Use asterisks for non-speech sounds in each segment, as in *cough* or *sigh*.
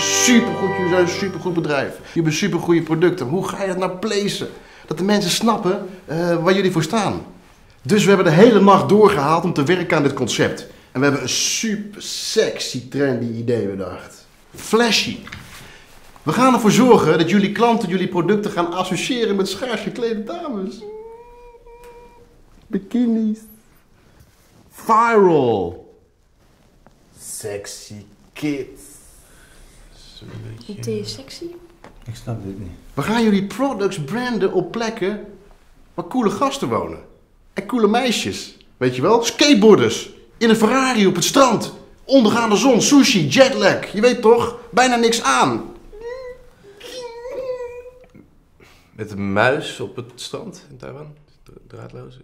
supergoed, jullie zijn een supergoed bedrijf. Jullie hebben supergoeie producten. Hoe ga je dat nou placen? Dat de mensen snappen eh, waar jullie voor staan. Dus we hebben de hele nacht doorgehaald om te werken aan dit concept. En we hebben een super sexy, trendy idee bedacht. Flashy. We gaan ervoor zorgen dat jullie klanten jullie producten gaan associëren met schaars geklede dames. Bikinis. Viral. Sexy kids. Niet te sexy? Ik snap dit niet. We gaan jullie products branden op plekken waar coole gasten wonen. En coole meisjes. Weet je wel? Skateboarders. In een Ferrari op het strand. Ondergaande zon, sushi, jetlag. Je weet toch? Bijna niks aan. Met een muis op het strand in Taiwan. Draadloos.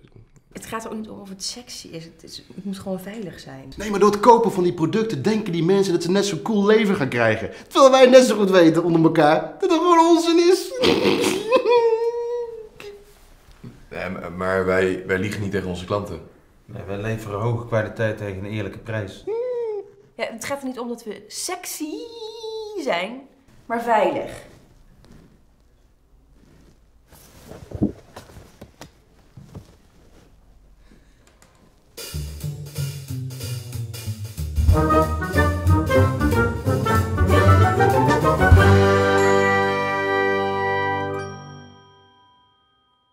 Het gaat er ook niet om of het sexy is. Het, is, het moet gewoon veilig zijn. Nee, maar door het kopen van die producten denken die mensen dat ze net zo'n cool leven gaan krijgen. Terwijl wij net zo goed weten onder elkaar dat het gewoon onzin is. *laughs* Maar- maar wij, wij liegen niet tegen onze klanten. Nee, wij leveren hoge kwaliteit tegen een eerlijke prijs. Ja, het gaat er niet om dat we sexy zijn, maar veilig.